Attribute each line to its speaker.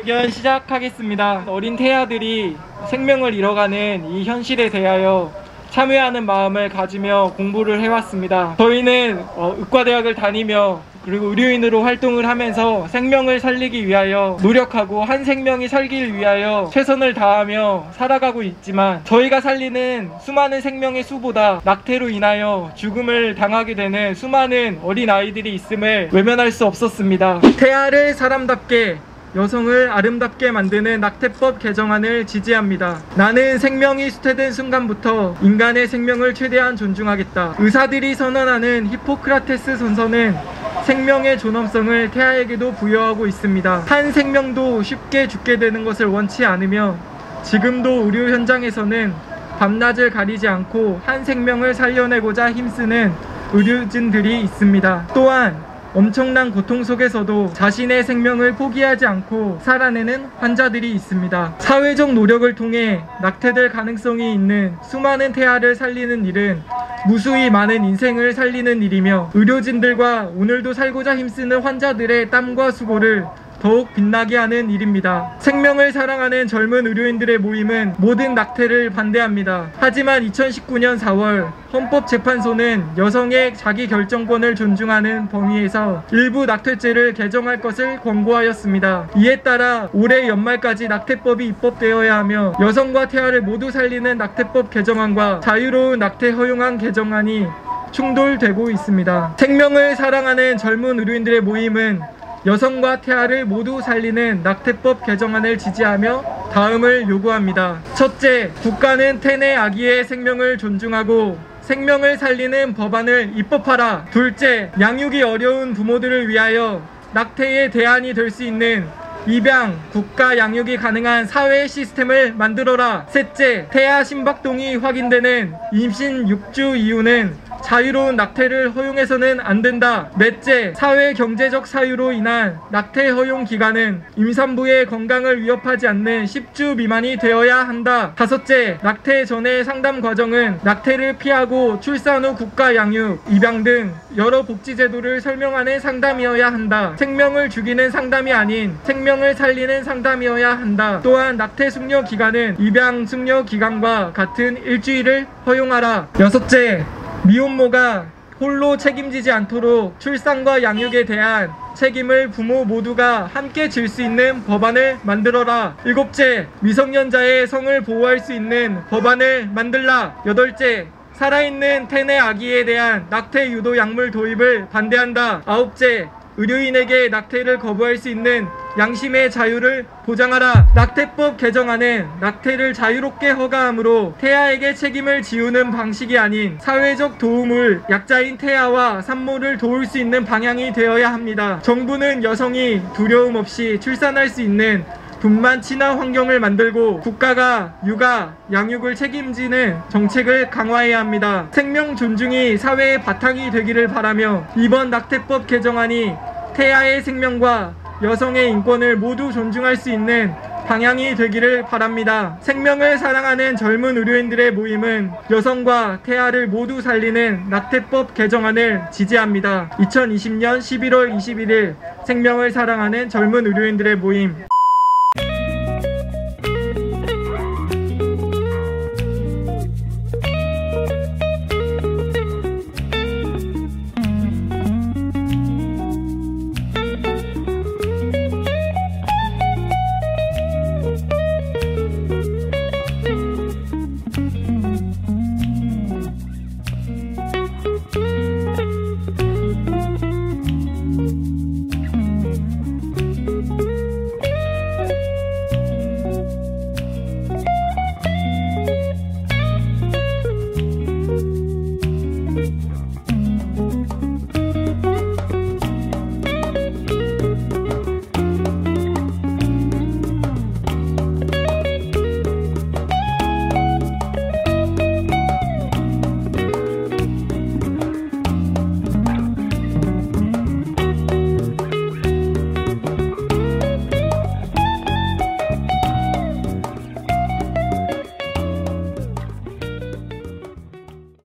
Speaker 1: 기자회견 시작하겠습니다. 어린 태아들이 생명을 잃어가는 이 현실에 대하여 참여하는 마음을 가지며 공부를 해왔습니다. 저희는 어, 의과대학을 다니며 그리고 의료인으로 활동을 하면서 생명을 살리기 위하여 노력하고 한 생명이 살기를 위하여 최선을 다하며 살아가고 있지만 저희가 살리는 수많은 생명의 수보다 낙태로 인하여 죽음을 당하게 되는 수많은 어린 아이들이 있음을 외면할 수 없었습니다. 태아를 사람답게 여성을 아름답게 만드는 낙태법 개정안을 지지합니다. 나는 생명이 수태된 순간부터 인간의 생명을 최대한 존중하겠다. 의사들이 선언하는 히포크라테스 선서는 생명의 존엄성을 태아에게도 부여하고 있습니다. 한 생명도 쉽게 죽게 되는 것을 원치 않으며 지금도 의료 현장에서는 밤낮을 가리지 않고 한 생명을 살려내고자 힘쓰는 의료진들이 있습니다. 또한 엄청난 고통 속에서도 자신의 생명을 포기하지 않고 살아내는 환자들이 있습니다. 사회적 노력을 통해 낙태될 가능성이 있는 수많은 태아를 살리는 일은 무수히 많은 인생을 살리는 일이며 의료진들과 오늘도 살고자 힘쓰는 환자들의 땀과 수고를 더욱 빛나게 하는 일입니다. 생명을 사랑하는 젊은 의료인들의 모임은 모든 낙태를 반대합니다. 하지만 2019년 4월 헌법재판소는 여성의 자기 결정권을 존중하는 범위에서 일부 낙태죄를 개정할 것을 권고하였습니다. 이에 따라 올해 연말까지 낙태법이 입법되어야 하며 여성과 태아를 모두 살리는 낙태법 개정안과 자유로운 낙태 허용안 개정안이 충돌되고 있습니다. 생명을 사랑하는 젊은 의료인들의 모임은 여성과 태아를 모두 살리는 낙태법 개정안을 지지하며 다음을 요구합니다. 첫째, 국가는 태내 아기의 생명을 존중하고 생명을 살리는 법안을 입법하라. 둘째, 양육이 어려운 부모들을 위하여 낙태의 대안이 될 수 있는 입양, 국가 양육이 가능한 사회 시스템을 만들어라. 셋째, 태아 심박동이 확인되는 임신 6주 이후는 자유로운 낙태를 허용해서는 안 된다. 넷째, 사회 경제적 사유로 인한 낙태 허용 기간은 임산부의 건강을 위협하지 않는 10주 미만이 되어야 한다. 다섯째, 낙태 전의 상담 과정은 낙태를 피하고 출산 후 국가 양육, 입양 등 여러 복지 제도를 설명하는 상담이어야 한다. 생명을 죽이는 상담이 아닌 생명을 살리는 상담이어야 한다. 또한 낙태 숙려 기간은 입양 숙려 기간과 같은 일주일을 허용하라. 여섯째, 미혼모가 홀로 책임지지 않도록 출산과 양육에 대한 책임을 부모 모두가 함께 질 수 있는 법안을 만들어라. 일곱째, 미성년자의 성을 보호할 수 있는 법안을 만들라. 여덟째, 살아있는 태내 아기에 대한 낙태 유도 약물 도입을 반대한다. 아홉째, 의료인에게 낙태를 거부할 수 있는 양심의 자유를 보장하라. 낙태법 개정안은 낙태를 자유롭게 허가하므로 태아에게 책임을 지우는 방식이 아닌 사회적 도움을 약자인 태아와 산모를 도울 수 있는 방향이 되어야 합니다. 정부는 여성이 두려움 없이 출산할 수 있는 분만 친화 환경을 만들고 국가가 육아, 양육을 책임지는 정책을 강화해야 합니다. 생명 존중이 사회의 바탕이 되기를 바라며 이번 낙태법 개정안이 태아의 생명과 여성의 인권을 모두 존중할 수 있는 방향이 되기를 바랍니다. 생명을 사랑하는 젊은 의료인들의 모임은 여성과 태아를 모두 살리는 낙태법 개정안을 지지합니다. 2020년 11월 21일 생명을 사랑하는 젊은 의료인들의 모임